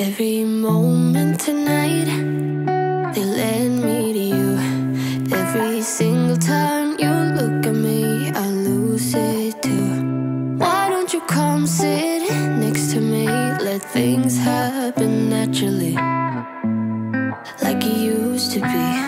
Every moment tonight, they led me to you. Every single time you look at me, I lose it too. Why don't you come sit next to me? Let things happen naturally, like it used to be.